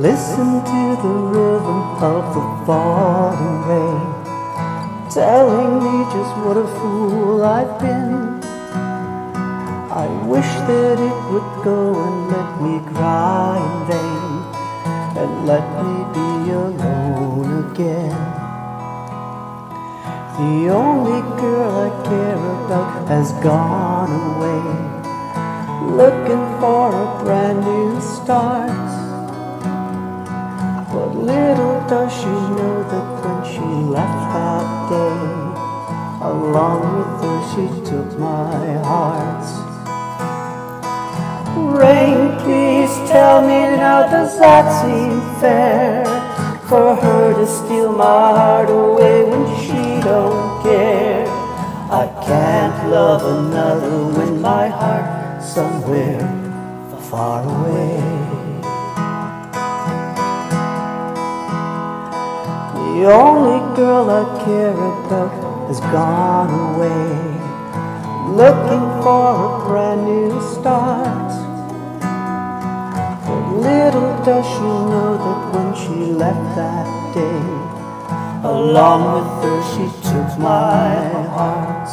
Listen to the rhythm of the falling rain, telling me just what a fool I've been. I wish that it would go and let me cry in vain, and let me be alone again. The only girl I care about has gone away, looking for a brand new start. But little does she know that when she left that day, along with her she took my heart. Rain, please tell me now, does that seem fair? For her to steal my heart away when she don't care. I can't love another when my heart somewhere far away. The only girl I care about has gone away, looking for a brand new start. But little does she know that when she left that day, along with her she took my heart.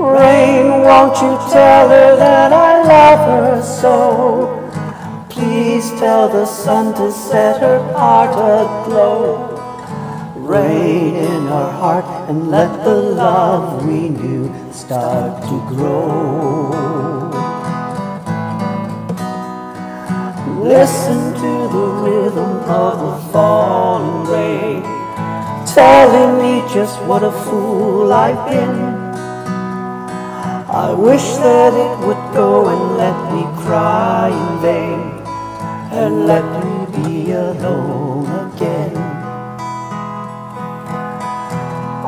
Rain, won't you tell her that I love her so? Please tell the sun to set her heart aglow. Rain in her heart and let the love we knew start to grow. Listen to the rhythm of the falling rain, telling me just what a fool I've been. I wish that it would go and let me cry in vain and let me be alone again.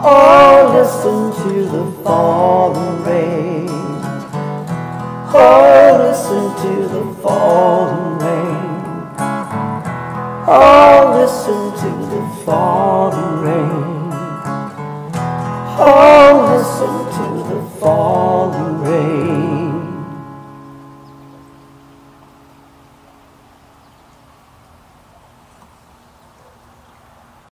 Oh, listen to the falling rain. Oh, listen to the falling rain. Oh, listen to the falling rain. Oh, listen to the falling rain.